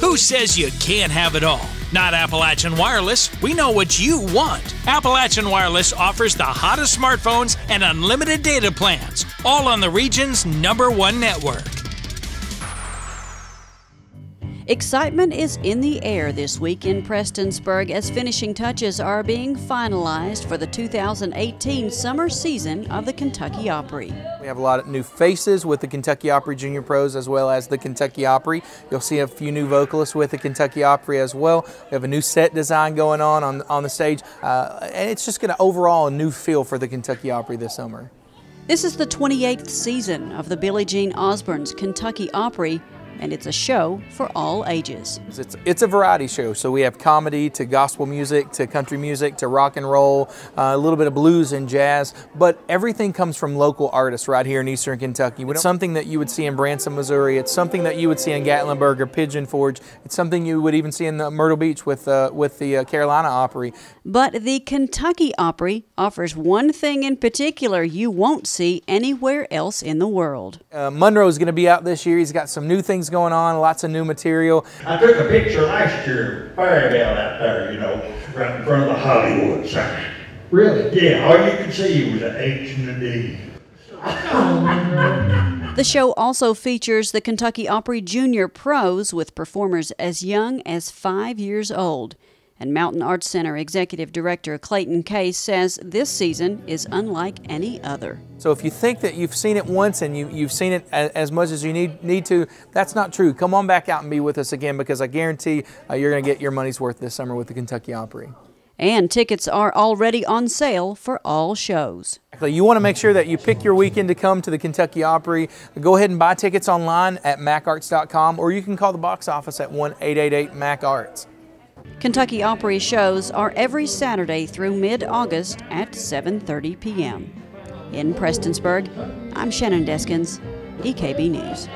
Who says you can't have it all? Not Appalachian Wireless. We know what you want. Appalachian Wireless offers the hottest smartphones and unlimited data plans, all on the region's number one network. Excitement is in the air this week in Prestonsburg as finishing touches are being finalized for the 2018 summer season of the Kentucky Opry. We have a lot of new faces with the Kentucky Opry Junior Pros as well as the Kentucky Opry. You'll see a few new vocalists with the Kentucky Opry as well. We have a new set design going on on, on the stage, uh, and it's just going to overall a new feel for the Kentucky Opry this summer. This is the 28th season of the Billie Jean Osborne's Kentucky Opry and it's a show for all ages. It's, it's a variety show, so we have comedy to gospel music to country music to rock and roll, uh, a little bit of blues and jazz, but everything comes from local artists right here in eastern Kentucky. It's something that you would see in Branson, Missouri. It's something that you would see in Gatlinburg or Pigeon Forge. It's something you would even see in the Myrtle Beach with, uh, with the uh, Carolina Opry. But the Kentucky Opry offers one thing in particular you won't see anywhere else in the world. Uh, Monroe is going to be out this year. He's got some new things going on, lots of new material. I took a picture last year, Fairdale out there, you know, right in front of the Hollywood sign. Really? Yeah, all you could see was an H and a D. The show also features the Kentucky Opry Junior Pros with performers as young as five years old. And Mountain Arts Center Executive Director Clayton Case says this season is unlike any other. So if you think that you've seen it once and you, you've seen it as much as you need, need to, that's not true. Come on back out and be with us again because I guarantee uh, you're going to get your money's worth this summer with the Kentucky Opry. And tickets are already on sale for all shows. You want to make sure that you pick your weekend to come to the Kentucky Opry. Go ahead and buy tickets online at macarts.com or you can call the box office at 1 888 MAC Arts. Kentucky Opry shows are every Saturday through mid-August at 7:30 p.m. In Prestonsburg, I'm Shannon Deskins, EKB News.